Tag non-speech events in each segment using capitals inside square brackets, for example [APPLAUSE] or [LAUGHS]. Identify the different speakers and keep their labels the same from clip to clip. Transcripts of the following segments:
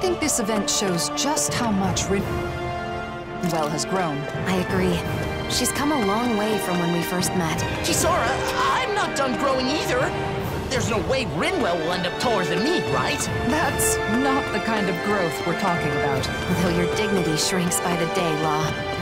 Speaker 1: think this event shows just how much Rin... well has grown.
Speaker 2: I agree. She's come a long way from when we first met.
Speaker 3: Kisara, I'm not done growing either. There's no way Rinwell will end up taller than me, right?
Speaker 1: That's not the kind of growth we're talking about.
Speaker 2: Though your dignity shrinks by the day, Law.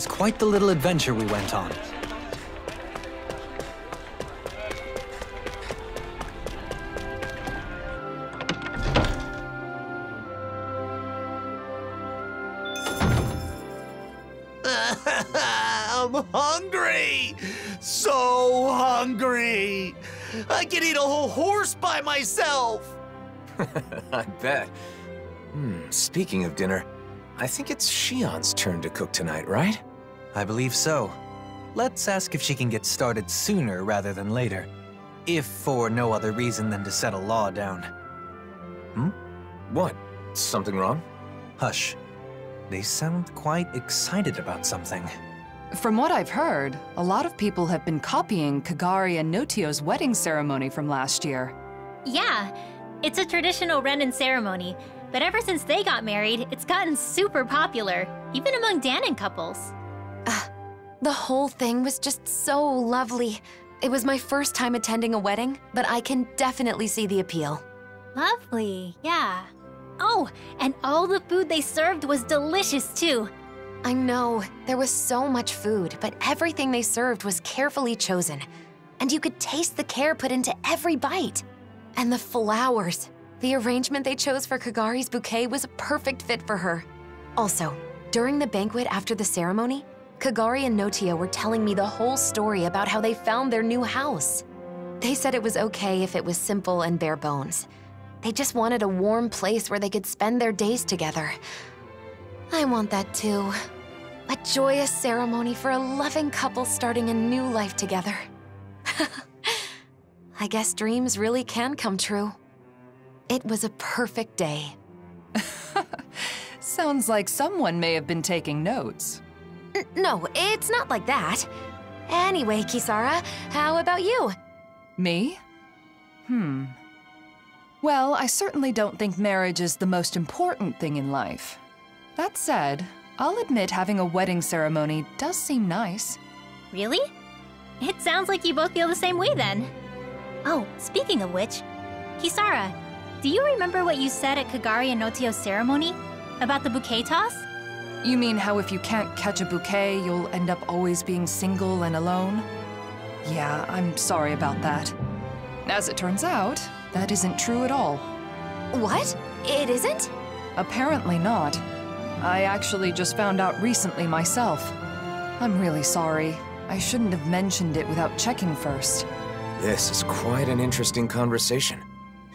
Speaker 4: Was quite the little adventure we went on. [LAUGHS]
Speaker 3: I'm hungry! So hungry! I can eat a whole horse by myself! [LAUGHS]
Speaker 5: I bet. Hmm, speaking of dinner, I think it's Shionne's turn to cook tonight, right?
Speaker 4: I believe so. Let's ask if she can get started sooner rather than later. If for no other reason than to settle Law down.
Speaker 5: Hmm? What? Something wrong?
Speaker 4: Hush. They sound quite excited about something.
Speaker 1: From what I've heard, a lot of people have been copying Kagari and Notio's wedding ceremony from last year.
Speaker 6: Yeah, it's a traditional Renan ceremony, but ever since they got married, it's gotten super popular, even among Dahnan couples.
Speaker 2: The whole thing was just so lovely. It was my first time attending a wedding, but I can definitely see the appeal.
Speaker 6: Lovely, yeah. Oh, and all the food they served was delicious too.
Speaker 2: I know, there was so much food, but everything they served was carefully chosen. And you could taste the care put into every bite. And the flowers. The arrangement they chose for Kagari's bouquet was a perfect fit for her. Also, during the banquet after the ceremony, Kagari and Notia were telling me the whole story about how they found their new house. They said it was okay if it was simple and bare bones. They just wanted a warm place where they could spend their days together. I want that too. A joyous ceremony for a loving couple starting a new life together. [LAUGHS] I guess dreams really can come true. It was a perfect day. [LAUGHS]
Speaker 1: Sounds like someone may have been taking notes.
Speaker 2: N no, it's not like that. Anyway, Kisara, how about you?
Speaker 1: Me? Hmm. Well, I certainly don't think marriage is the most important thing in life. That said, I'll admit having a wedding ceremony does seem nice.
Speaker 6: Really? It sounds like you both feel the same way then. Oh, speaking of which, Kisara, do you remember what you said at Kagari and Notio's ceremony? About the bouquet toss?
Speaker 1: You mean how if you can't catch a bouquet, you'll end up always being single and alone? Yeah, I'm sorry about that. As it turns out, that isn't true at all.
Speaker 2: What? It isn't?
Speaker 1: Apparently not. I actually just found out recently myself. I'm really sorry. I shouldn't have mentioned it without checking first.
Speaker 5: This is quite an interesting conversation.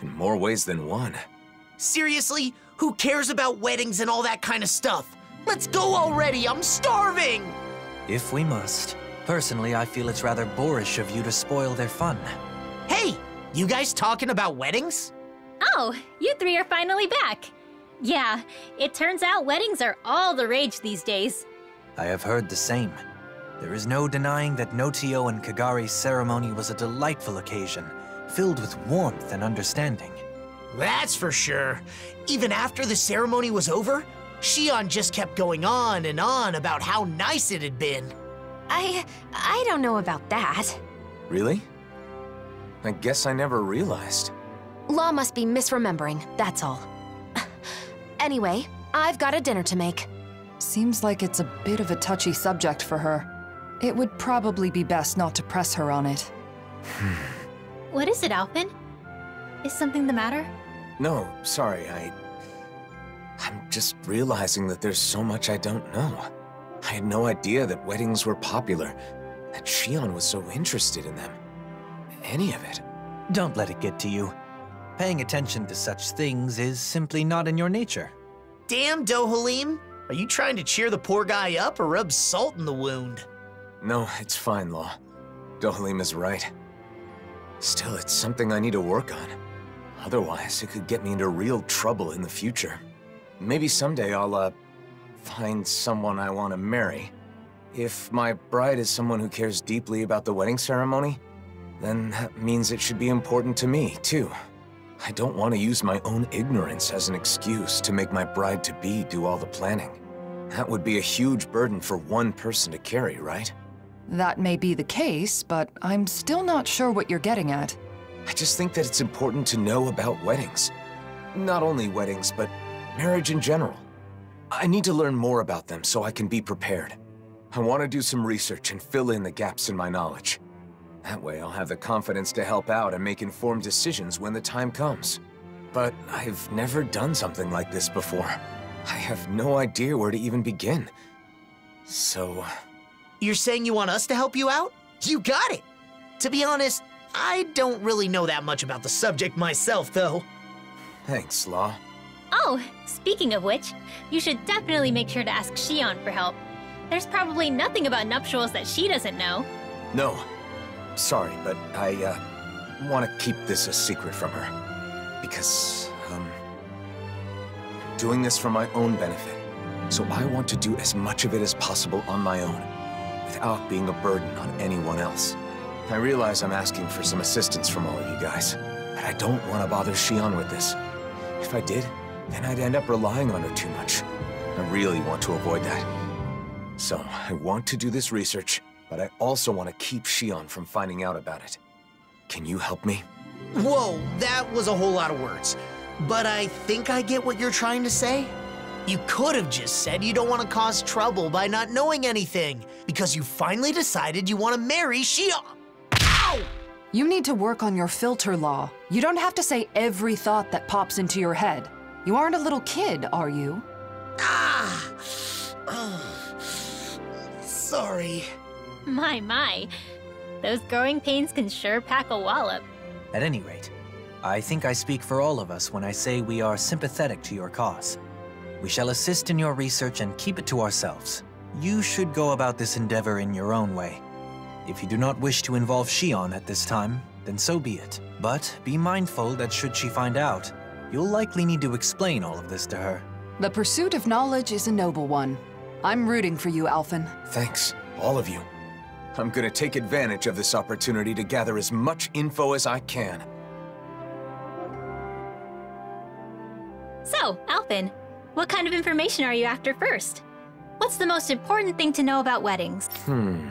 Speaker 5: In more ways than one.
Speaker 3: Seriously? Who cares about weddings and all that kind of stuff? Let's go already, I'm starving!
Speaker 4: If we must. Personally, I feel it's rather boorish of you to spoil their fun.
Speaker 3: Hey, you guys talking about weddings?
Speaker 6: Oh, you three are finally back. Yeah, it turns out weddings are all the rage these days.
Speaker 4: I have heard the same. There is no denying that Notio and Kagari's ceremony was a delightful occasion, filled with warmth and understanding.
Speaker 3: That's for sure. Even after the ceremony was over, Shionne just kept going on and on about how nice it had been.
Speaker 2: I... I don't know about that.
Speaker 5: Really? I guess I never realized.
Speaker 2: Law must be misremembering, that's all. [SIGHS] anyway, I've got a dinner to make.
Speaker 1: Seems like it's a bit of a touchy subject for her. It would probably be best not to press her on it. [SIGHS]
Speaker 6: what is it, Alphen? Is something the matter?
Speaker 5: No, sorry, I... I'm just realizing that there's so much I don't know. I had no idea that weddings were popular, that Shionne was so interested in them. Any of it.
Speaker 4: Don't let it get to you. Paying attention to such things is simply not in your nature.
Speaker 3: Damn, Dohalim. Are you trying to cheer the poor guy up or rub salt in the wound?
Speaker 5: No, it's fine, Law. Dohalim is right. Still, it's something I need to work on. Otherwise, it could get me into real trouble in the future. Maybe someday I'll, uh, find someone I want to marry. If my bride is someone who cares deeply about the wedding ceremony, then that means it should be important to me, too. I don't want to use my own ignorance as an excuse to make my bride-to-be do all the planning. That would be a huge burden for one person to carry, right?
Speaker 1: That may be the case, but I'm still not sure what you're getting at.
Speaker 5: I just think that it's important to know about weddings. Not only weddings, but marriage in general. I need to learn more about them so I can be prepared. I want to do some research and fill in the gaps in my knowledge. That way I'll have the confidence to help out and make informed decisions when the time comes. But I've never done something like this before. I have no idea where to even begin. So...
Speaker 3: You're saying you want us to help you out? You got it! To be honest, I don't really know that much about the subject myself, though.
Speaker 5: Thanks, Law.
Speaker 6: Oh, speaking of which, you should definitely make sure to ask Shionne for help. There's probably nothing about nuptials that she doesn't know.
Speaker 5: No. Sorry, but I, uh, want to keep this a secret from her. Because, um... Doing this for my own benefit. So I want to do as much of it as possible on my own, without being a burden on anyone else. I realize I'm asking for some assistance from all of you guys, but I don't want to bother Shionne with this. If I did, then I'd end up relying on her too much. I really want to avoid that. So, I want to do this research, but I also want to keep Shionne from finding out about it. Can you help me?
Speaker 3: Whoa, that was a whole lot of words. But I think I get what you're trying to say. You could have just said you don't want to cause trouble by not knowing anything, because you finally decided you want to marry Shionne. Ow!
Speaker 1: You need to work on your filter law. You don't have to say every thought that pops into your head. You aren't a little kid, are you?
Speaker 3: Ah! Oh. Sorry.
Speaker 6: My, my. Those growing pains can sure pack a wallop.
Speaker 4: At any rate, I think I speak for all of us when I say we are sympathetic to your cause. We shall assist in your research and keep it to ourselves. You should go about this endeavor in your own way. If you do not wish to involve Shionne at this time, then so be it. But be mindful that should she find out, you'll likely need to explain all of this to her.
Speaker 1: The pursuit of knowledge is a noble one. I'm rooting for you, Alphen.
Speaker 5: Thanks, all of you. I'm gonna take advantage of this opportunity to gather as much info as I can.
Speaker 6: So, Alphen, what kind of information are you after first? What's the most important thing to know about weddings?
Speaker 5: Hmm.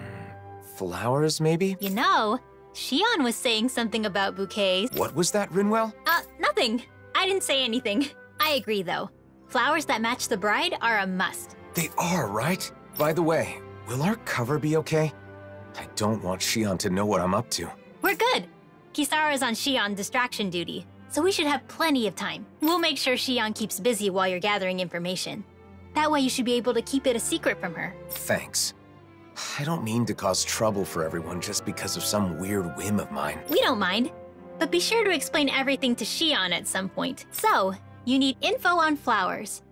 Speaker 5: Flowers, maybe?
Speaker 6: You know, Shionne was saying something about bouquets.
Speaker 5: What was that, Rinwell?
Speaker 6: Uh, nothing. I didn't say anything. I agree, though. Flowers that match the bride are a must.
Speaker 5: They are, right? By the way, will our cover be okay? I don't want Shionne to know what I'm up to.
Speaker 6: We're good. Kisara's on Shionne distraction duty, so we should have plenty of time. We'll make sure Shionne keeps busy while you're gathering information. That way you should be able to keep it a secret from her.
Speaker 5: Thanks. I don't mean to cause trouble for everyone just because of some weird whim of mine.
Speaker 6: We don't mind. But be sure to explain everything to Shionne at some point. So, you need info on flowers.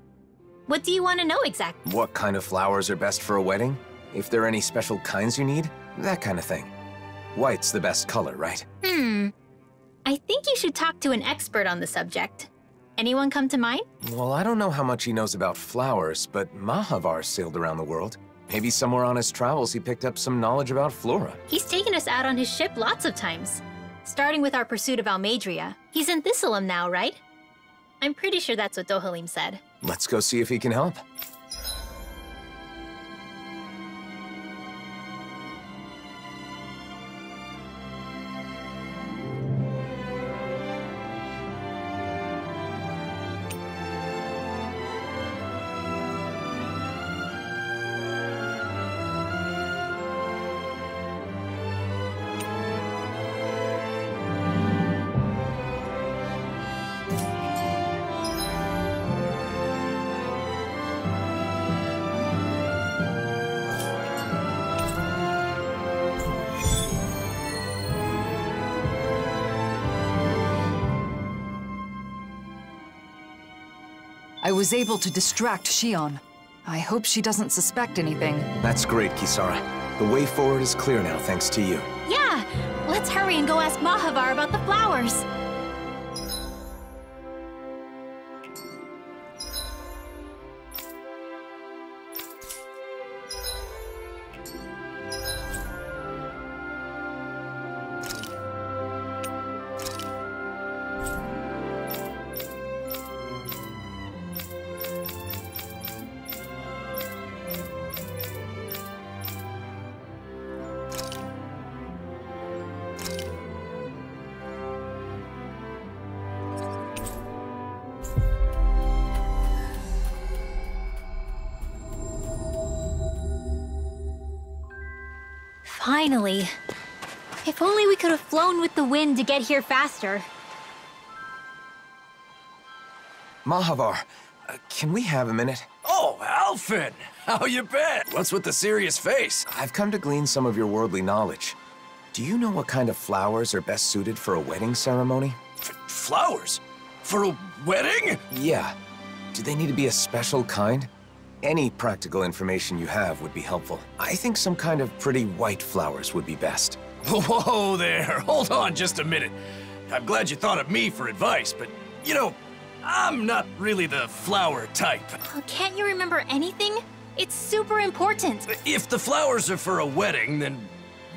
Speaker 6: What do you want to know exactly?
Speaker 5: What kind of flowers are best for a wedding? If there are any special kinds you need? That kind of thing. White's the best color, right?
Speaker 6: Hmm. I think you should talk to an expert on the subject. Anyone come to mind?
Speaker 5: Well, I don't know how much he knows about flowers, but Mahavar sailed around the world. Maybe somewhere on his travels he picked up some knowledge about flora.
Speaker 6: He's taken us out on his ship lots of times. Starting with our pursuit of Almeidrea. He's in Thistleum now, right? I'm pretty sure that's what Dohalim said.
Speaker 5: Let's go see if he can help.
Speaker 1: I was able to distract Shionne. I hope she doesn't suspect anything.
Speaker 5: That's great, Kisara. The way forward is clear now, thanks to you.
Speaker 6: Yeah! Let's hurry and go ask Mahavar about the flowers! With to get here faster.
Speaker 5: Mahavar, uh, can we have a minute?
Speaker 7: Oh, Alphen! How [LAUGHS] you been? What's with the serious face?
Speaker 5: I've come to glean some of your worldly knowledge. Do you know what kind of flowers are best suited for a wedding ceremony?
Speaker 7: F flowers? For a wedding?
Speaker 5: Yeah. Do they need to be a special kind? Any practical information you have would be helpful. I think some kind of pretty white flowers would be best. [LAUGHS]
Speaker 7: Whoa there, hold on just a minute. I'm glad you thought of me for advice, but, you know, I'm not really the flower type.
Speaker 6: Oh, can't you remember anything? It's super important.
Speaker 7: If the flowers are for a wedding, then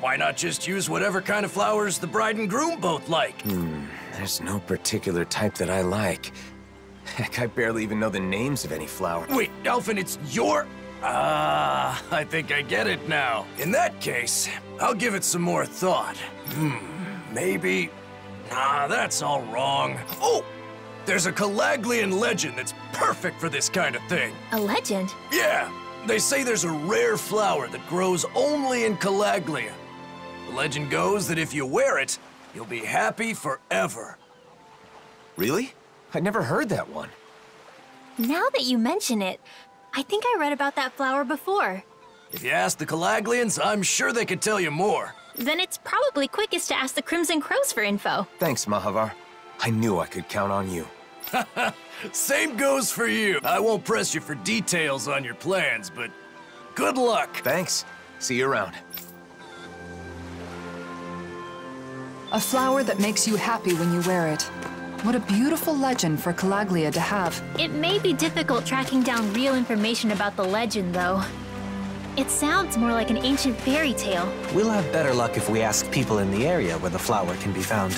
Speaker 7: why not just use whatever kind of flowers the bride and groom both like?
Speaker 5: Hmm, there's no particular type that I like. Heck, I barely even know the names of any flower.
Speaker 7: Wait, Alphen, it's your... Ah, I think I get it now. In that case, I'll give it some more thought. Hmm, maybe... Nah, that's all wrong. Oh! There's a Calaglian legend that's perfect for this kind of thing.
Speaker 6: A legend?
Speaker 7: Yeah, they say there's a rare flower that grows only in Calaglia. The legend goes that if you wear it, you'll be happy forever.
Speaker 5: Really? I'd never heard that one.
Speaker 6: Now that you mention it, I think I read about that flower before.
Speaker 7: If you ask the Calaglians, I'm sure they could tell you more.
Speaker 6: Then it's probably quickest to ask the Crimson Crows for info.
Speaker 5: Thanks, Mahavar. I knew I could count on you. [LAUGHS]
Speaker 7: Same goes for you. I won't press you for details on your plans, but good luck.
Speaker 5: Thanks. See you around.
Speaker 1: A flower that makes you happy when you wear it. What a beautiful legend for Calaglia to have.
Speaker 6: It may be difficult tracking down real information about the legend, though. It sounds more like an ancient fairy tale.
Speaker 4: We'll have better luck if we ask people in the area where the flower can be found.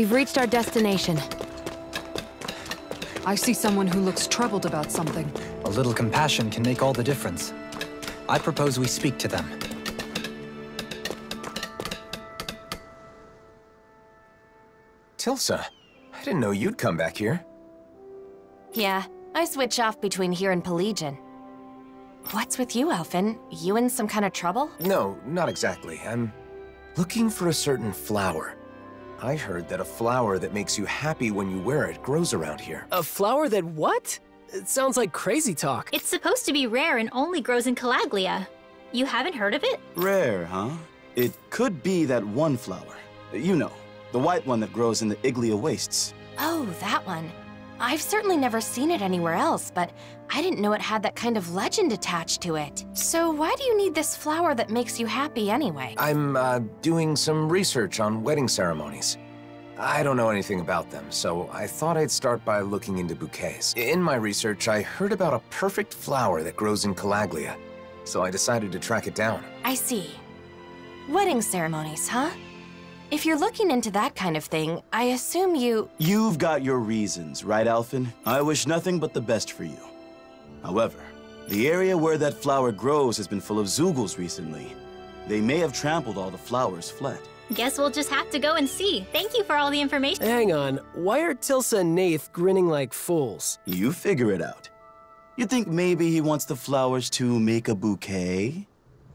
Speaker 2: We've reached our destination.
Speaker 1: I see someone who looks troubled about something.
Speaker 4: A little compassion can make all the difference. I propose we speak to them.
Speaker 5: Tilsa, I didn't know you'd come back here.
Speaker 2: Yeah, I switch off between here and Pelegion. What's with you, Alphen? You in some kind of trouble?
Speaker 5: No, not exactly. I'm looking for a certain flower. I heard that a flower that makes you happy when you wear it grows around here.
Speaker 8: A flower that what? It sounds like crazy talk.
Speaker 6: It's supposed to be rare and only grows in Calaglia. You haven't heard of it?
Speaker 9: Rare, huh? It could be that one flower. You know, the white one that grows in the Iglia wastes.
Speaker 2: Oh, that one. I've certainly never seen it anywhere else, but I didn't know it had that kind of legend attached to it. So why do you need this flower that makes you happy anyway?
Speaker 5: I'm, uh, doing some research on wedding ceremonies. I don't know anything about them, so I thought I'd start by looking into bouquets. In my research, I heard about a perfect flower that grows in Calaglia, so I decided to track it down.
Speaker 2: I see. Wedding ceremonies, huh? If you're looking into that kind of thing, I assume you...
Speaker 9: You've got your reasons, right, Alphen? I wish nothing but the best for you. However, the area where that flower grows has been full of Zeugles recently. They may have trampled all the flowers fled.
Speaker 6: Guess we'll just have to go and see. Thank you for all the information.
Speaker 8: Hang on, why are Tilsa and Nath grinning like fools?
Speaker 9: You figure it out. You think maybe he wants the flowers to make a bouquet?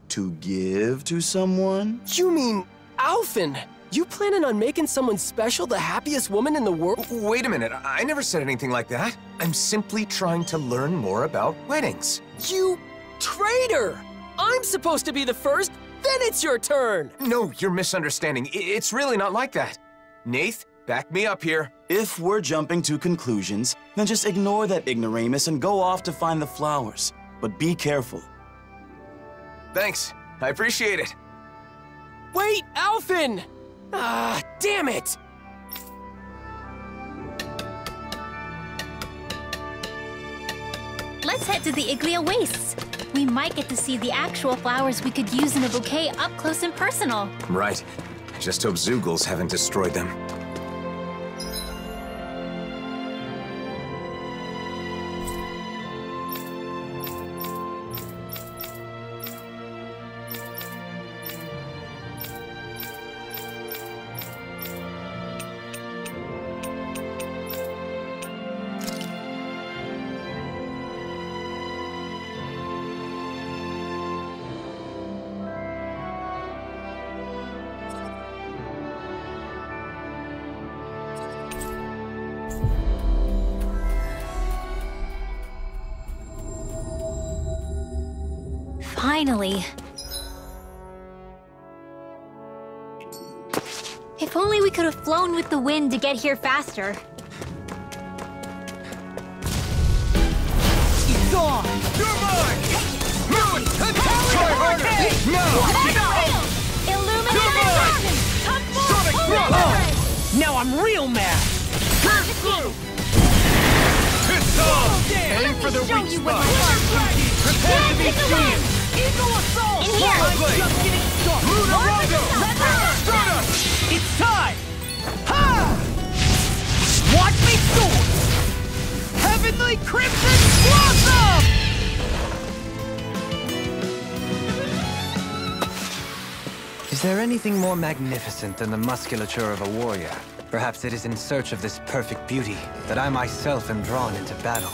Speaker 9: To give to someone?
Speaker 8: You mean Alphen? You planning on making someone special the happiest woman in the world?
Speaker 5: Wait a minute, I never said anything like that. I'm simply trying to learn more about weddings.
Speaker 8: You traitor! I'm supposed to be the first, then it's your turn!
Speaker 5: No, you're misunderstanding. It's really not like that. Nath, back me up here.
Speaker 9: If we're jumping to conclusions, then just ignore that ignoramus and go off to find the flowers. But be careful.
Speaker 5: Thanks, I appreciate it.
Speaker 8: Wait, Alphen! Ah, damn it!
Speaker 6: Let's head to the Iglia Wastes. We might get to see the actual flowers we could use in a bouquet up close and personal.
Speaker 5: Right. I just hope Zeugles haven't destroyed them.
Speaker 6: Finally. If only we could have flown with the wind to get here faster. Dawn! You're mine! Moon! Try harder! No! Illuminate!
Speaker 10: Now I'm real mad!
Speaker 7: Aim for the weak spot.
Speaker 10: Prepare to be seen! Eagle Assault!
Speaker 6: In here!
Speaker 10: I'm just getting started! It's time! Ha! Watch me soar! Heavenly Crimson Blossom!
Speaker 4: Is there anything more magnificent than the musculature of a warrior? Perhaps it is in search of this perfect beauty that I myself am drawn into battle.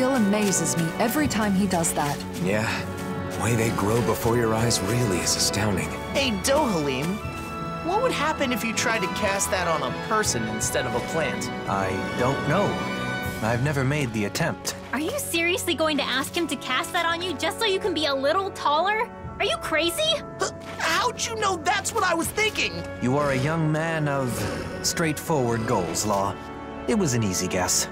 Speaker 1: Still amazes me every time he does that.
Speaker 5: Yeah, the way they grow before your eyes really is astounding.
Speaker 3: Hey, Dohalim, what would happen if you tried to cast that on a person instead of a plant?
Speaker 4: I don't know. I've never made the attempt.
Speaker 6: Are you seriously going to ask him to cast that on you just so you can be a little taller? Are you crazy? [GASPS]
Speaker 3: How'd you know that's what I was thinking?
Speaker 4: You are a young man of straightforward goals, Law. It was an easy guess.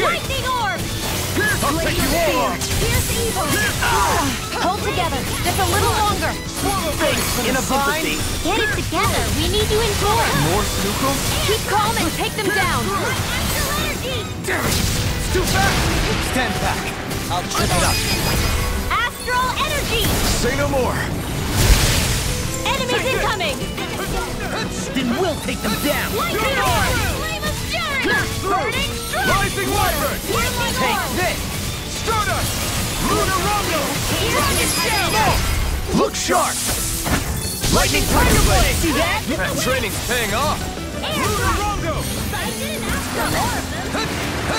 Speaker 6: Lightning Orb!
Speaker 7: Pierce I'll take you all on!
Speaker 6: Pierce Evil! Hold together, just a little longer!
Speaker 10: In a bind?
Speaker 6: Get it together, we need you in force!
Speaker 10: More snookles?
Speaker 6: Keep calm and take them down!
Speaker 7: Damn it! It's too fast!
Speaker 10: Stand back. I'll trip it up.
Speaker 6: Astral Energy!
Speaker 7: Say no more!
Speaker 6: Enemies incoming!
Speaker 10: Then we'll take them down.
Speaker 6: Lightning Orb! Flame of Fury! Burning Strike!
Speaker 7: Rising Wyvern!
Speaker 10: Take this.
Speaker 7: Stardust! Lunarondo! Look sharp! Lightning Thunder Blade!
Speaker 10: See that?
Speaker 7: That training's paying off!
Speaker 10: Rongo!
Speaker 6: But I didn't ask for more of them.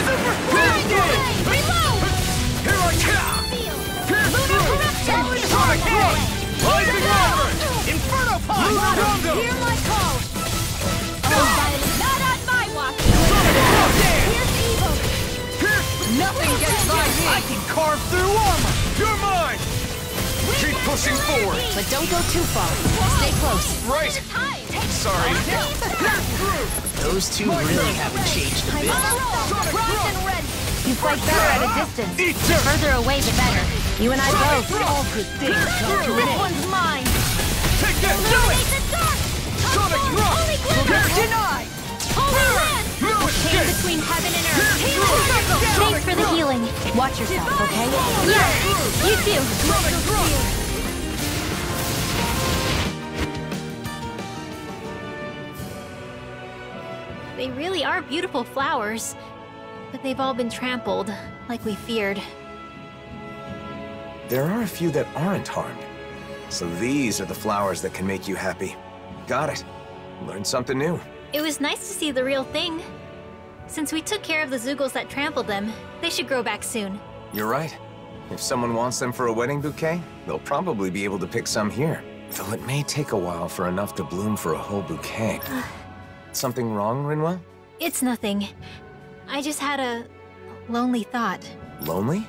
Speaker 10: Super Blade!
Speaker 6: Reload!
Speaker 7: Here I come!
Speaker 10: Pierce through! Sonic Thrust! Blazing Reverend! Inferno Punch! Rongo!
Speaker 6: Hear my call!
Speaker 10: Nothing gets by me! I can carve through armor! You're mine!
Speaker 7: Keep pushing forward!
Speaker 2: But don't go too far. Stay close.
Speaker 7: Right! Sorry.
Speaker 3: Those two really haven't changed a bit.
Speaker 6: Rise and ready!
Speaker 2: You fight better at a distance.
Speaker 7: Eat
Speaker 2: The further away, the better. You and I both.
Speaker 10: All good things come to an
Speaker 6: This one's mine!
Speaker 7: Take that!
Speaker 6: Illuminate the dark!
Speaker 7: Sonic Thrust!
Speaker 6: Holy
Speaker 10: You're denied!
Speaker 6: Holy land!
Speaker 7: No
Speaker 6: Came
Speaker 7: escape!
Speaker 6: between heaven and earth.
Speaker 10: Through!
Speaker 6: Thanks for the healing.
Speaker 2: Watch yourself, okay?
Speaker 6: Yeah, you too. They really are beautiful flowers, but they've all been trampled, like we feared.
Speaker 5: There are a few that aren't harmed. So these are the flowers that can make you happy. Got it. Learned something new.
Speaker 6: It was nice to see the real thing. Since we took care of the Zeugles that trampled them, they should grow back soon.
Speaker 5: You're right. If someone wants them for a wedding bouquet, they'll probably be able to pick some here. Though it may take a while for enough to bloom for a whole bouquet. [SIGHS] Something wrong, Rinwell?
Speaker 6: It's nothing. I just had a lonely thought.
Speaker 5: Lonely?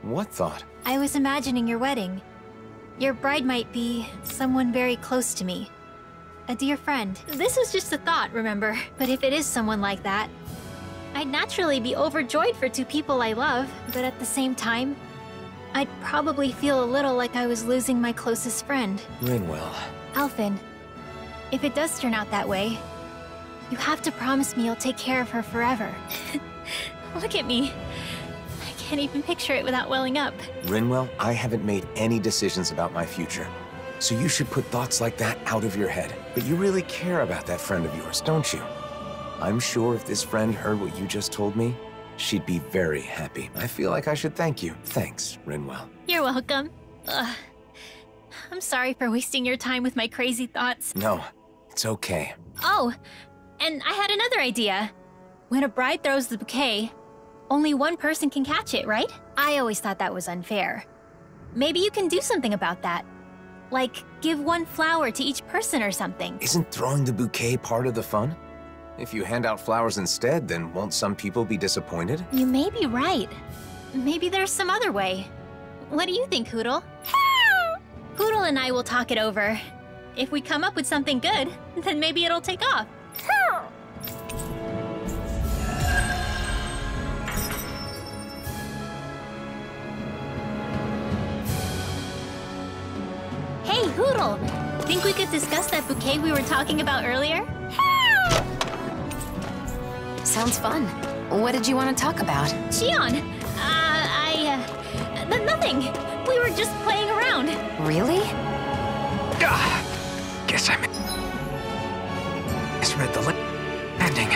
Speaker 5: What thought?
Speaker 6: I was imagining your wedding. Your bride might be someone very close to me. A dear friend. This was just a thought, remember? But if it is someone like that, I'd naturally be overjoyed for two people I love, but at the same time, I'd probably feel a little like I was losing my closest friend.
Speaker 5: Rinwell.
Speaker 6: Alphen, if it does turn out that way, you have to promise me you'll take care of her forever. [LAUGHS] Look at me. I can't even picture it without welling up.
Speaker 5: Rinwell, I haven't made any decisions about my future. So you should put thoughts like that out of your head. But you really care about that friend of yours, don't you? I'm sure if this friend heard what you just told me, she'd be very happy. I feel like I should thank you. Thanks, Rinwell.
Speaker 6: You're welcome. Ugh. I'm sorry for wasting your time with my crazy thoughts.
Speaker 5: No, it's okay.
Speaker 6: Oh, and I had another idea. When a bride throws the bouquet, only one person can catch it, right? I always thought that was unfair. Maybe you can do something about that. Like, give one flower to each person or something.
Speaker 5: Isn't throwing the bouquet part of the fun? If you hand out flowers instead, then won't some people be disappointed?
Speaker 6: You may be right. Maybe there's some other way. What do you think, Hootle? [LAUGHS] Hootle and I will talk it over. If we come up with something good, then maybe it'll take off. [LAUGHS] Hey, Hootle! Think we could discuss that bouquet we were talking about earlier?
Speaker 2: Sounds fun. What did you want to talk about?
Speaker 6: Shionne! Uh, I, uh, nothing! We were just playing around.
Speaker 2: Really?
Speaker 7: Ah, guess I misread the landing.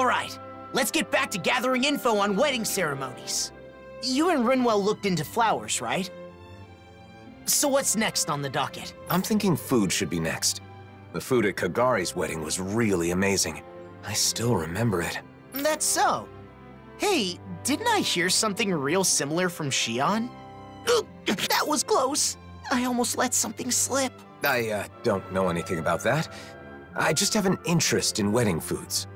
Speaker 3: All right, let's get back to gathering info on wedding ceremonies. You and Rinwell looked into flowers, right? So what's next on the docket?
Speaker 5: I'm thinking food should be next. The food at Kagari's wedding was really amazing. I still remember it.
Speaker 3: That's so. Hey, didn't I hear something real similar from Shionne? [CLEARS THROAT] that was close. I almost let something slip.
Speaker 5: I, uh, don't know anything about that. I just have an interest in wedding foods.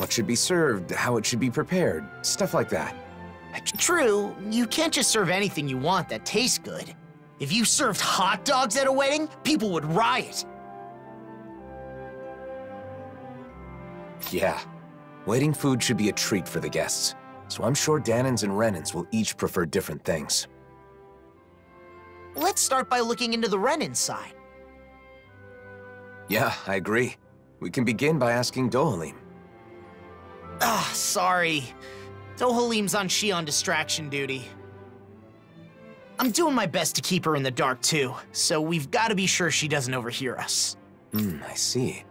Speaker 5: What should be served, how it should be prepared, stuff like that.
Speaker 3: True, you can't just serve anything you want that tastes good. If you served hot dogs at a wedding, people would riot.
Speaker 5: Yeah. Wedding food should be a treat for the guests. So I'm sure Dahnans and Renans will each prefer different things.
Speaker 3: Let's start by looking into the Renan side.
Speaker 5: Yeah, I agree. We can begin by asking Dohalim.
Speaker 3: Ah, sorry. Dohalim's on Shionne distraction duty. I'm doing my best to keep her in the dark too, so we've got to be sure she doesn't overhear us.
Speaker 5: Hmm, I see.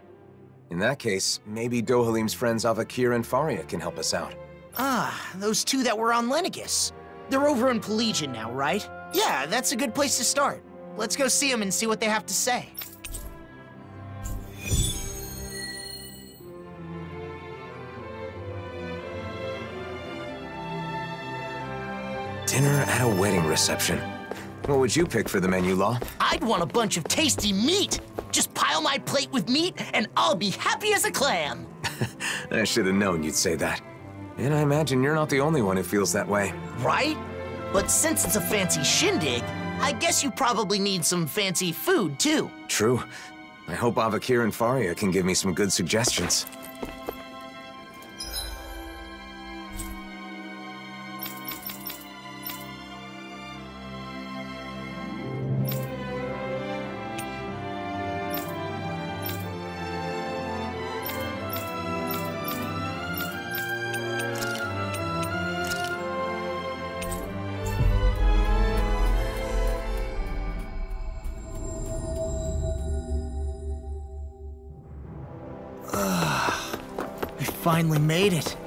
Speaker 5: In that case, maybe Dohalim's friends Avakir and Faria can help us out.
Speaker 3: Ah, those two that were on Lenegis. They're over in Pelegion now, right? Yeah, that's a good place to start. Let's go see them and see what they have to say.
Speaker 5: Dinner at a wedding reception. What would you pick for the menu, Law?
Speaker 3: I'd want a bunch of tasty meat. Just pile my plate with meat, and I'll be happy as a clam. [LAUGHS]
Speaker 5: I should have known you'd say that. And I imagine you're not the only one who feels that way.
Speaker 3: Right? But since it's a fancy shindig, I guess you probably need some fancy food, too.
Speaker 5: True. I hope Avakir and Faria can give me some good suggestions.
Speaker 3: Finally made it.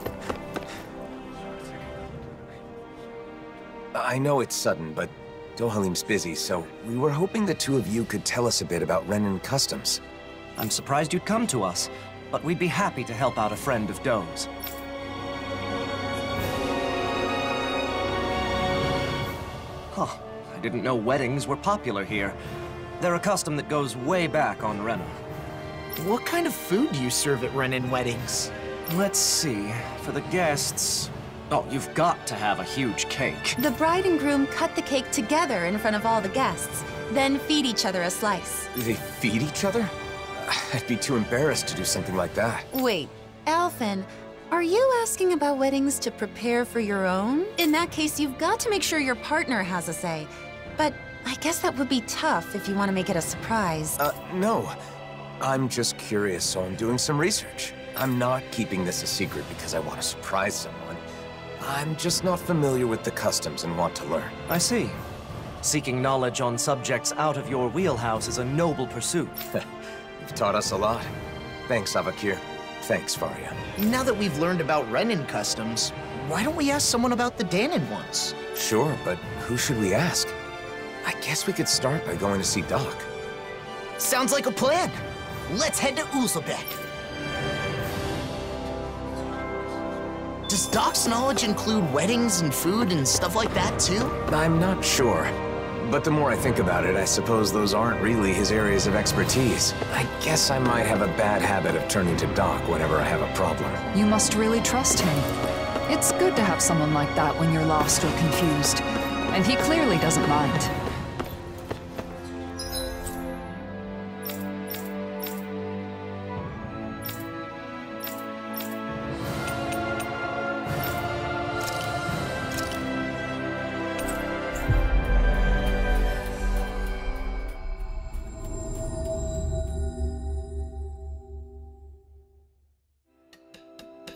Speaker 5: I know it's sudden, but Dohalim's busy, so we were hoping the two of you could tell us a bit about Renan Customs.
Speaker 11: I'm surprised you'd come to us, but we'd be happy to help out a friend of Doe's. Huh, I didn't know weddings were popular here. They're a custom that goes way back on Rena.
Speaker 3: What kind of food do you serve at Renan weddings?
Speaker 11: Let's see, for the guests... Oh, you've got to have a huge cake.
Speaker 12: The bride and groom cut the cake together in front of all the guests, then feed each other a slice.
Speaker 5: They feed each other? I'd be too embarrassed to do something like that.
Speaker 12: Wait, Alphen, are you asking about weddings to prepare for your own? In that case, you've got to make sure your partner has a say. But I guess that would be tough if you want to make it a surprise.
Speaker 5: Uh, no. I'm just curious, so I'm doing some research. I'm not keeping this a secret because I want to surprise someone. I'm just not familiar with the customs and want to learn.
Speaker 11: I see. Seeking knowledge on subjects out of your wheelhouse is a noble pursuit. [LAUGHS]
Speaker 5: You've taught us a lot. Thanks, Avakir. Thanks, Faria.
Speaker 3: Now that we've learned about Renan customs, why don't we ask someone about the Dahnan ones?
Speaker 5: Sure, but who should we ask? I guess we could start by going to see Doc.
Speaker 3: Sounds like a plan. Let's head to Ulzebek. Does Doc's knowledge include weddings and food and stuff like that, too?
Speaker 5: I'm not sure. But the more I think about it, I suppose those aren't really his areas of expertise. I guess I might have a bad habit of turning to Doc whenever I have a problem.
Speaker 1: You must really trust him. It's good to have someone like that when you're lost or confused. And he clearly doesn't mind.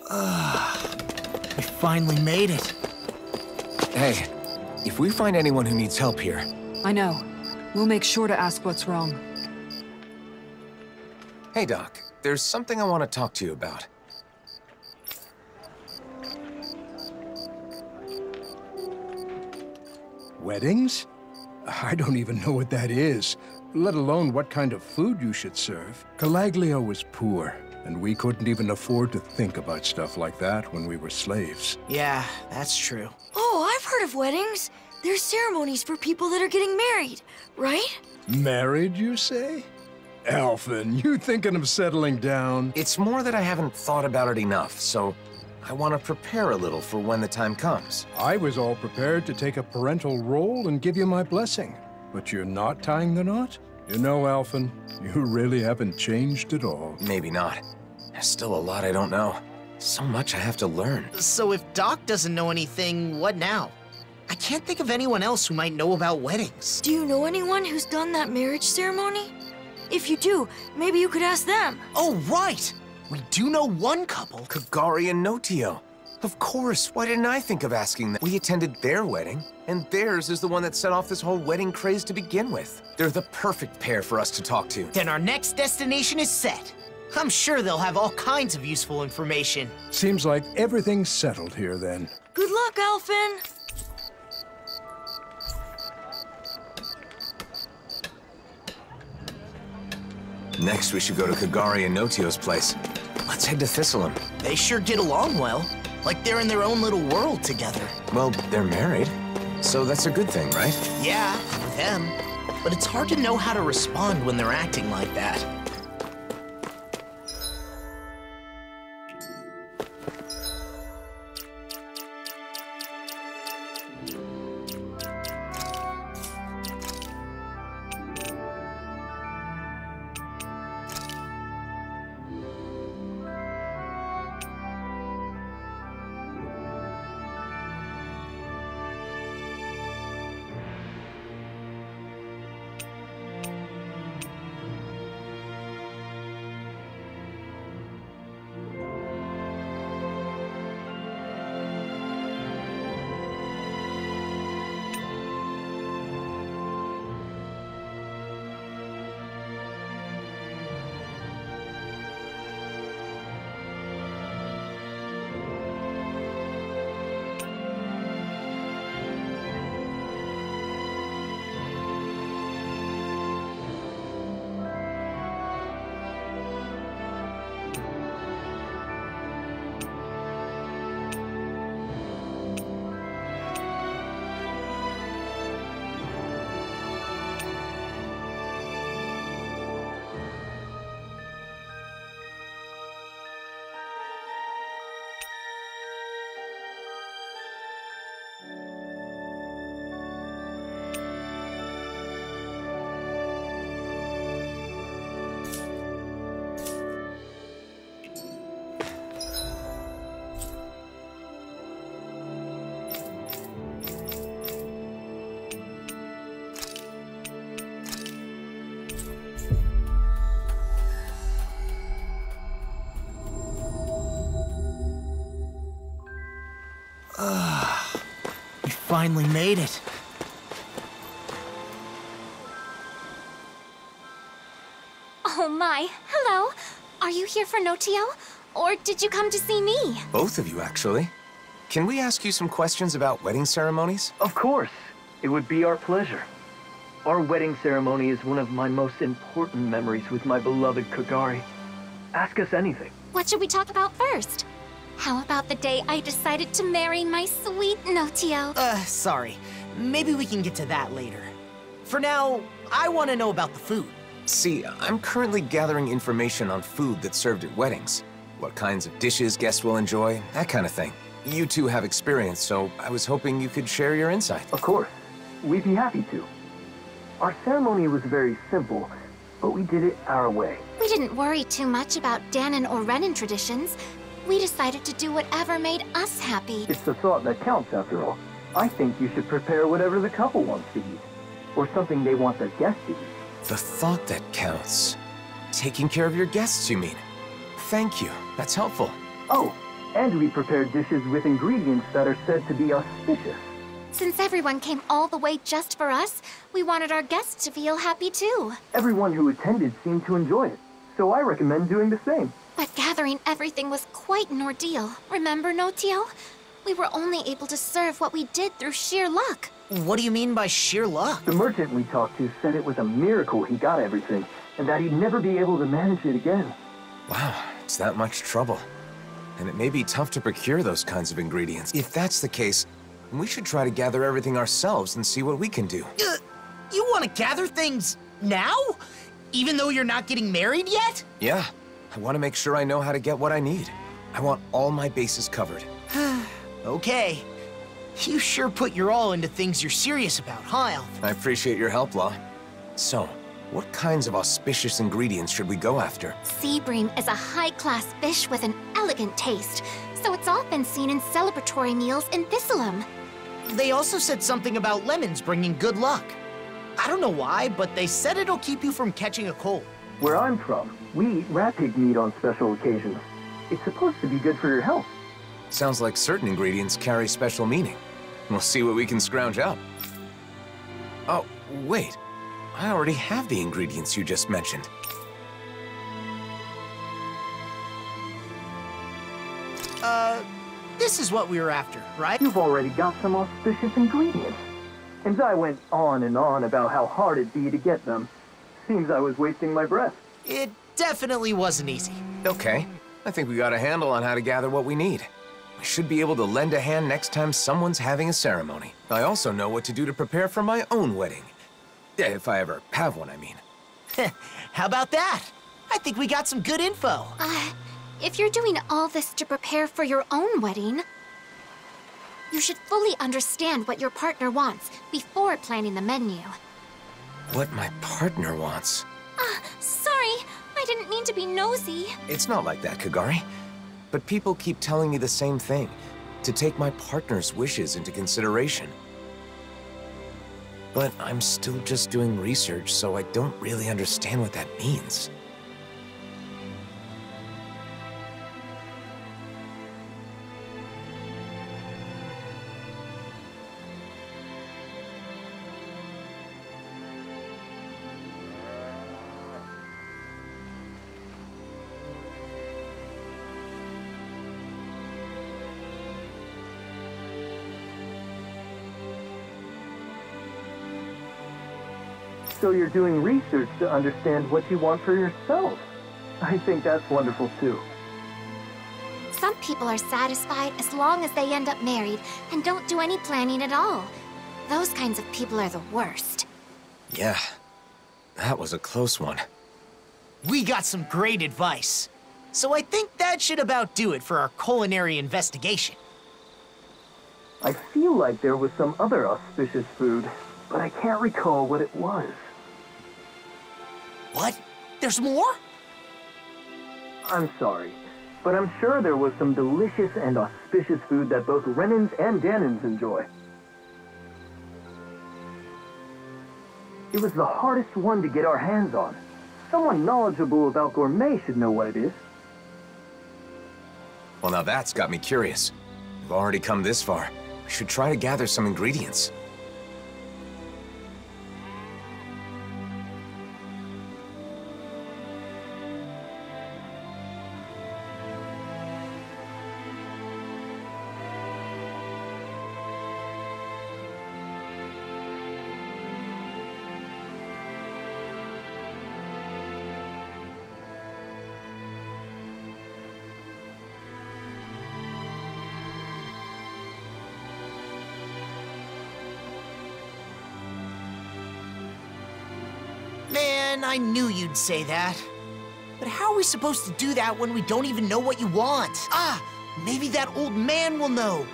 Speaker 3: We finally made it.
Speaker 5: Hey, if we find anyone who needs help here,
Speaker 13: I know. We'll make sure to ask what's wrong.
Speaker 5: Hey, Doc. there's something I want to talk to you about.
Speaker 13: Weddings? I don't even know what that is, let alone what kind of food you should serve. Calaglia was poor, and we couldn't even afford to think about stuff like that when we were slaves.
Speaker 3: Yeah, that's true.
Speaker 14: Oh, I've heard of weddings. There's ceremonies for people that are getting married, right?
Speaker 13: Married, you say? Alphen, you thinking of settling down?
Speaker 5: It's more that I haven't thought about it enough, so I want to prepare a little for when the time comes.
Speaker 13: I was all prepared to take a parental role and give you my blessing. But you're not tying the knot? You know, Alphen, you really haven't changed at all.
Speaker 5: Maybe not. There's still a lot I don't know. So much I have to learn.
Speaker 3: So if Doc doesn't know anything, what now? I can't think of anyone else who might know about weddings.
Speaker 14: Do you know anyone who's done that marriage ceremony? If you do, maybe you could ask them.
Speaker 3: Oh, right! We do know one couple.
Speaker 5: Kagari and Notio. Of course, why didn't I think of asking them? We attended their wedding, and theirs is the one that set off this whole wedding craze to begin with. They're the perfect pair for us to talk to.
Speaker 3: Then our next destination is set. I'm sure they'll have all kinds of useful information.
Speaker 13: Seems like everything's settled here then.
Speaker 14: Good luck, Alphen!
Speaker 5: Next, we should go to Kagari and Notio's place. Let's head to Thistlum.
Speaker 3: They sure get along well. Like they're in their own little world together.
Speaker 5: Well, they're married. So that's a good thing, right?
Speaker 3: Yeah, for them. But it's hard to know how to respond when they're acting like that. Finally made it.
Speaker 2: Oh my, hello. Are you here for Notio? Or did you come to see me?
Speaker 5: Both of you, actually. Can we ask you some questions about wedding ceremonies?
Speaker 15: Of course. It would be our pleasure. Our wedding ceremony is one of my most important memories with my beloved Kagari. Ask us anything.
Speaker 2: What should we talk about first? How about the day I decided to marry my sweet Notio?
Speaker 3: Uh, sorry. Maybe we can get to that later. For now, I want to know about the food.
Speaker 5: See, I'm currently gathering information on food that's served at weddings. What kinds of dishes guests will enjoy, that kind of thing. You two have experience, so I was hoping you could share your insight.
Speaker 15: Of course. We'd be happy to. Our ceremony was very simple, but we did it our way.
Speaker 2: We didn't worry too much about Dahnan or Renan traditions. We decided to do whatever made us happy.
Speaker 15: It's the thought that counts, after all. I think you should prepare whatever the couple wants to eat, or something they want their guests to eat.
Speaker 5: The thought that counts. Taking care of your guests, you mean? Thank you. That's helpful.
Speaker 15: Oh, and we prepared dishes with ingredients that are said to be auspicious.
Speaker 2: Since everyone came all the way just for us, we wanted our guests to feel happy too.
Speaker 15: Everyone who attended seemed to enjoy it, so I recommend doing the same.
Speaker 2: But gathering everything was quite an ordeal. Remember, Notio? We were only able to serve what we did through sheer luck.
Speaker 3: What do you mean by sheer luck?
Speaker 15: The merchant we talked to said it was a miracle he got everything, and that he'd never be able to manage it again.
Speaker 5: Wow, it's that much trouble. And it may be tough to procure those kinds of ingredients. If that's the case, we should try to gather everything ourselves and see what we can do.
Speaker 3: Uh, you want to gather things now? Even though you're not getting married yet?
Speaker 5: Yeah, I want to make sure I know how to get what I need. I want all my bases covered. [SIGHS]
Speaker 3: okay. You sure put your all into things you're serious about, huh, Alf?
Speaker 5: I appreciate your help, Law. So, what kinds of auspicious ingredients should we go after?
Speaker 2: Sea bream is a high-class fish with an elegant taste, so it's often seen in celebratory meals in Thistlum.
Speaker 3: They also said something about lemons bringing good luck. I don't know why, but they said it'll keep you from catching a cold.
Speaker 15: Where I'm from, we eat rat pig meat on special occasions. It's supposed to be good for your health.
Speaker 5: Sounds like certain ingredients carry special meaning. We'll see what we can scrounge up. Oh, wait. I already have the ingredients you just mentioned.
Speaker 3: Uh, this is what we were after, right?
Speaker 15: You've already got some auspicious ingredients. And I went on and on about how hard it'd be to get them. Seems I was wasting my breath.
Speaker 3: It definitely wasn't easy.
Speaker 5: Okay. I think we got a handle on how to gather what we need. We should be able to lend a hand next time someone's having a ceremony. I also know what to do to prepare for my own wedding. Yeah, if I ever have one, I mean. [LAUGHS]
Speaker 3: How about that? I think we got some good info.
Speaker 2: Uh, if you're doing all this to prepare for your own wedding, you should fully understand what your partner wants before planning the menu.
Speaker 5: What my partner wants?
Speaker 2: Ah, uh, sorry. I didn't mean to be nosy.
Speaker 5: It's not like that, Kagari. But people keep telling me the same thing. To take my partner's wishes into consideration. But I'm still just doing research, so I don't really understand what that means.
Speaker 15: Doing research to understand what you want for yourself. I think that's wonderful too.
Speaker 2: Some people are satisfied as long as they end up married and don't do any planning at all. Those kinds of people are the worst.
Speaker 5: Yeah, that was a close one.
Speaker 3: We got some great advice. So I think that should about do it for our culinary investigation.
Speaker 15: I feel like there was some other auspicious food, but I can't recall what it was.
Speaker 3: What? There's more?
Speaker 15: I'm sorry, but I'm sure there was some delicious and auspicious food that both Renans and Dahnans enjoy. It was the hardest one to get our hands on. Someone knowledgeable about gourmet should know what it is.
Speaker 5: Well, now that's got me curious. We've already come this far. We should try to gather some ingredients.
Speaker 3: I knew you'd say that. But how are we supposed to do that when we don't even know what you want? Ah, maybe that old man will know.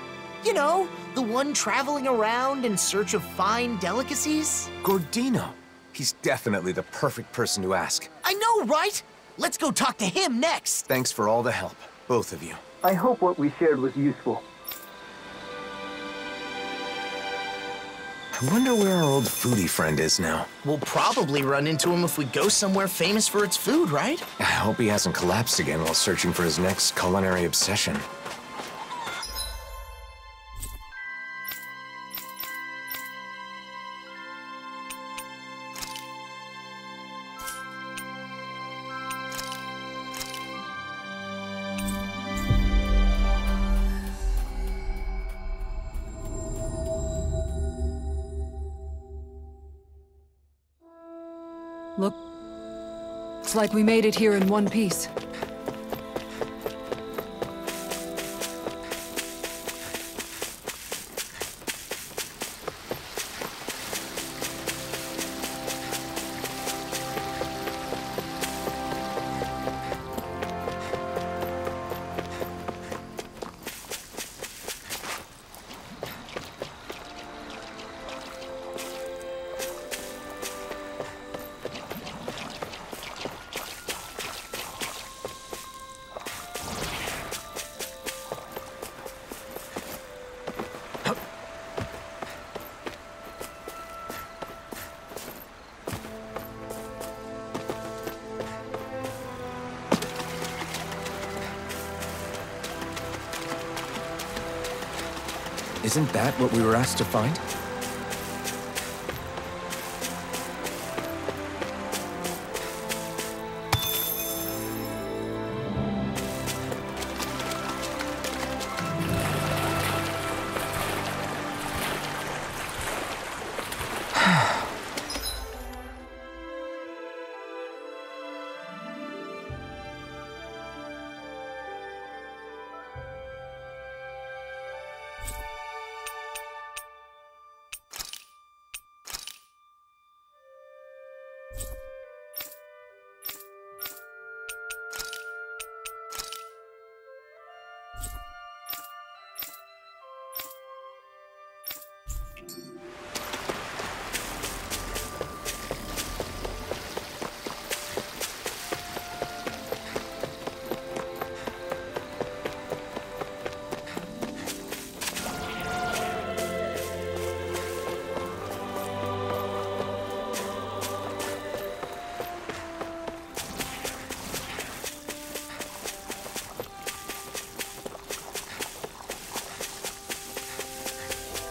Speaker 3: You know, the one traveling around in search of fine delicacies?
Speaker 5: Gordino. He's definitely the perfect person to ask.
Speaker 3: I know, right? Let's go talk to him next.
Speaker 5: Thanks for all the help, both of you.
Speaker 15: I hope what we shared was useful.
Speaker 5: I wonder where our old foodie friend is now.
Speaker 3: We'll probably run into him if we go somewhere famous for its food, right?
Speaker 5: I hope he hasn't collapsed again while searching for his next culinary obsession.
Speaker 1: Looks like we made it here in one piece.
Speaker 5: Isn't that what we were asked to find?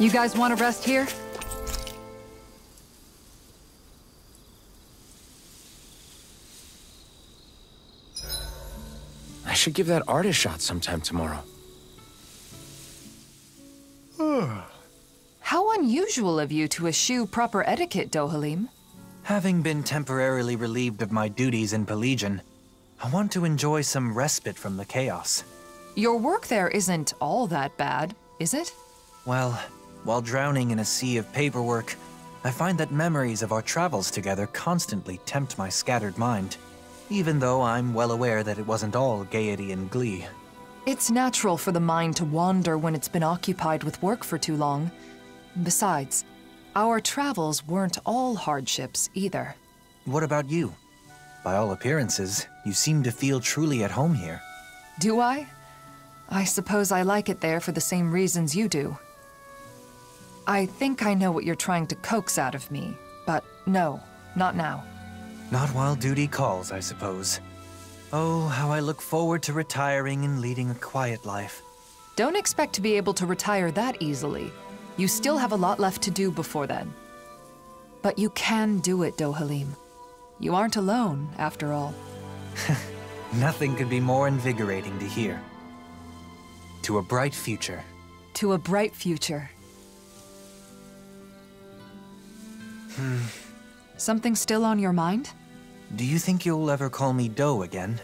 Speaker 5: You guys want to rest here? I should give that art a shot sometime tomorrow. [SIGHS]
Speaker 1: How unusual of you to eschew proper etiquette, Dohalim.
Speaker 4: Having been temporarily relieved of my duties in Pelegion, I want to enjoy some respite from the chaos.
Speaker 1: Your work there isn't all that bad, is it?
Speaker 4: Well, while drowning in a sea of paperwork, I find that memories of our travels together constantly tempt my scattered mind, even though I'm well aware that it wasn't all gaiety and glee.
Speaker 1: It's natural for the mind to wander when it's been occupied with work for too long. Besides, our travels weren't all hardships either.
Speaker 4: What about you? By all appearances, you seem to feel truly at home here.
Speaker 1: Do I? I suppose I like it there for the same reasons you do. I think I know what you're trying to coax out of me, but no, not now.
Speaker 4: Not while duty calls, I suppose. Oh, how I look forward to retiring and leading a quiet life.
Speaker 1: Don't expect to be able to retire that easily. You still have a lot left to do before then. But you can do it, Dohalim. You aren't alone, after all. [LAUGHS]
Speaker 4: Nothing could be more invigorating to hear. To a bright future.
Speaker 1: To a bright future.
Speaker 4: Hmm.
Speaker 1: Something still on your mind?
Speaker 4: Do you think you'll ever call me Doe again?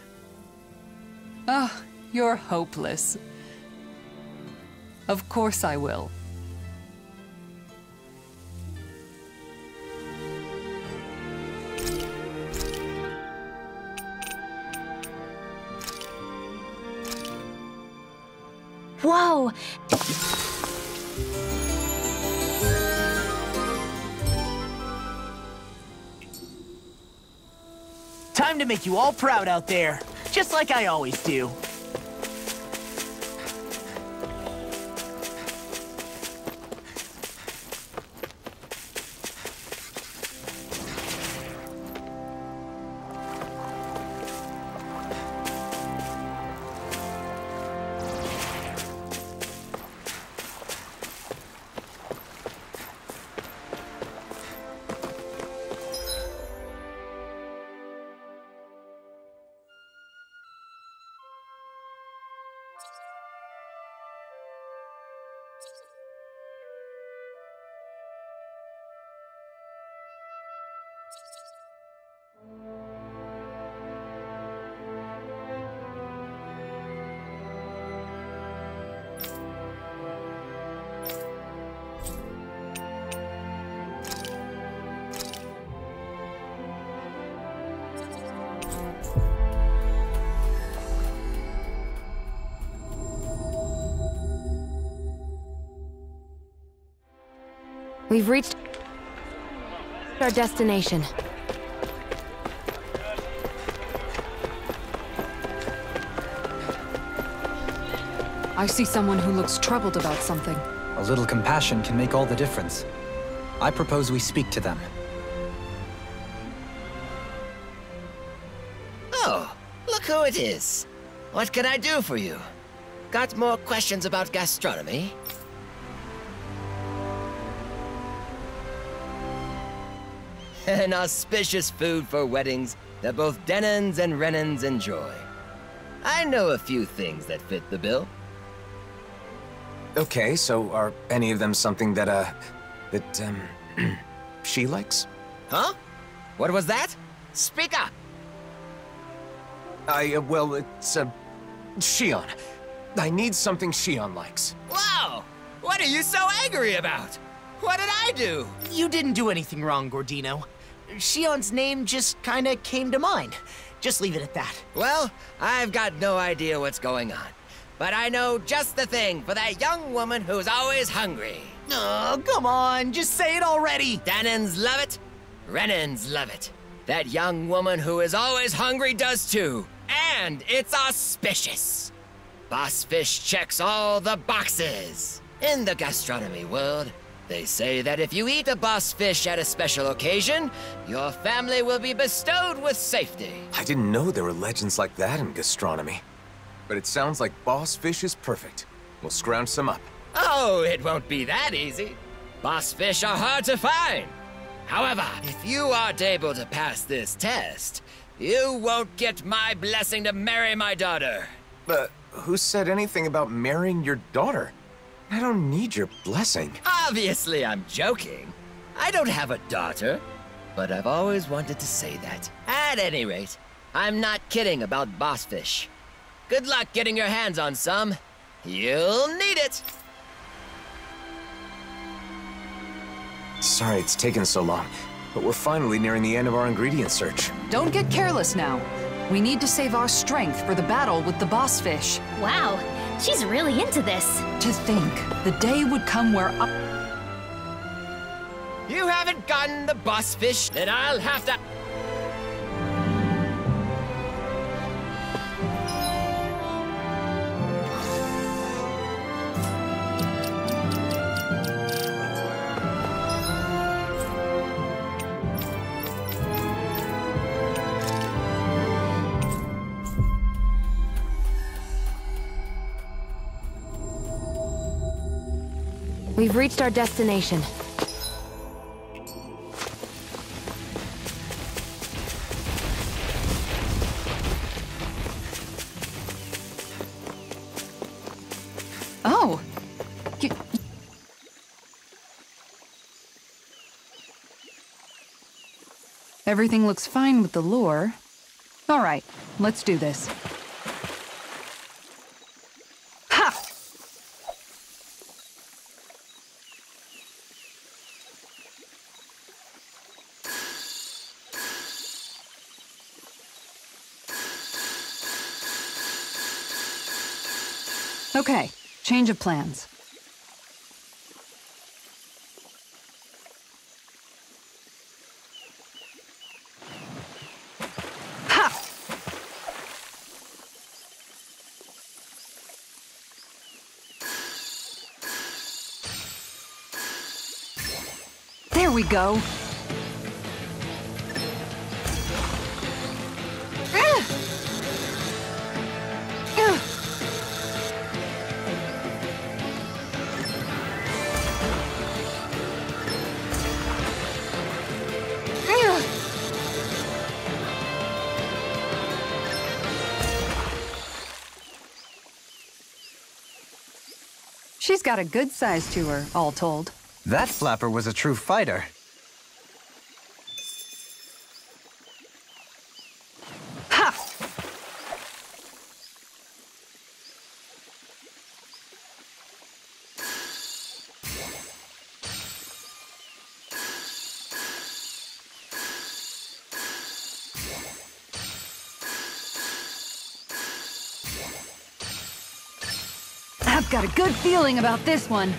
Speaker 1: Oh, you're hopeless. Of course I will.
Speaker 2: Whoa!
Speaker 3: Time to make you all proud out there, just like I always do.
Speaker 2: We've reached our destination.
Speaker 1: I see someone who looks troubled about something.
Speaker 4: A little compassion can make all the difference. I propose we speak to them.
Speaker 16: Oh, look who it is. What can I do for you? Got more questions about gastronomy? An auspicious food for weddings that both Dahnans and Renans enjoy. I know a few things that fit the bill.
Speaker 5: Okay, so are any of them something that, uh, that, um, [CLEARS THROAT] she likes?
Speaker 16: Huh? What was that? Speak up!
Speaker 5: I, uh, well, it's, uh, Shionne. I need something Shionne likes.
Speaker 16: Wow! What are you so angry about? What did I do?
Speaker 3: You didn't do anything wrong, Gordino. Shionne's name just kinda came to mind. Just leave it at that.
Speaker 16: Well, I've got no idea what's going on. But I know just the thing for that young woman who's always hungry.
Speaker 3: Oh, come on, just say it already.
Speaker 16: Dahnans love it. Renans love it. That young woman who is always hungry does too. And it's auspicious. Boss Fish checks all the boxes. In the gastronomy world, they say that if you eat a boss fish at a special occasion, your family will be bestowed with safety.
Speaker 5: I didn't know there were legends like that in gastronomy. But it sounds like Boss Fish is perfect. We'll scrounge some up.
Speaker 16: Oh, it won't be that easy. Boss fish are hard to find. However, if you aren't able to pass this test, you won't get my blessing to marry my daughter.
Speaker 5: But who said anything about marrying your daughter? I don't need your blessing.
Speaker 16: Obviously, I'm joking. I don't have a daughter, but I've always wanted to say that. At any rate, I'm not kidding about boss fish. Good luck getting your hands on some. You'll need it.
Speaker 5: Sorry it's taken so long, but we're finally nearing the end of our ingredient search.
Speaker 1: Don't get careless now. We need to save our strength for the battle with the boss fish.
Speaker 6: Wow, she's really into this.
Speaker 1: To think, the day would come where I...
Speaker 16: You haven't gotten the boss fish, then I'll have to... We've reached our destination.
Speaker 1: Oh! Everything looks fine with the lure. All right, let's do this. Okay, change of plans. There we go. Got a good size to her, all told.
Speaker 4: That flapper was a true fighter.
Speaker 1: Ha! I've got a good feeling about this one.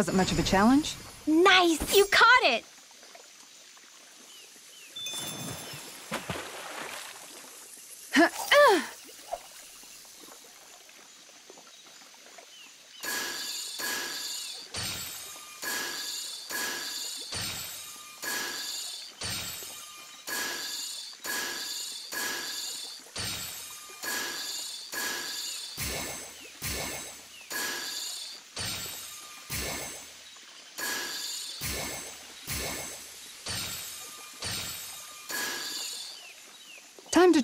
Speaker 1: Wasn't much of a challenge.
Speaker 6: Nice! You caught it!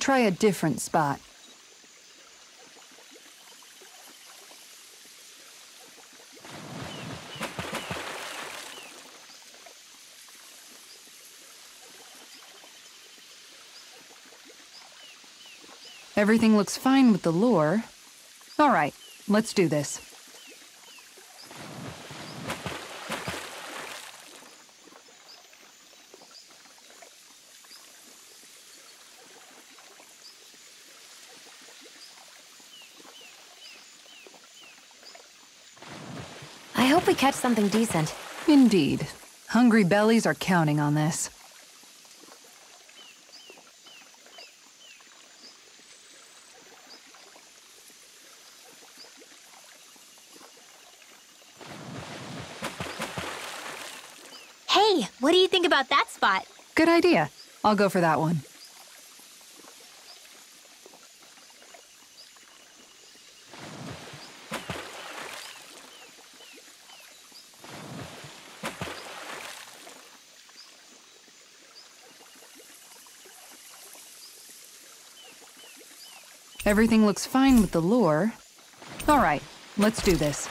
Speaker 1: Try a different spot. Everything looks fine with the lure. All right, let's do this.
Speaker 2: Catch something decent.
Speaker 1: Indeed. Hungry bellies are counting on this.
Speaker 6: Hey, what do you think about that spot?
Speaker 1: Good idea. I'll go for that one. Everything looks fine with the lure. All right, let's do this.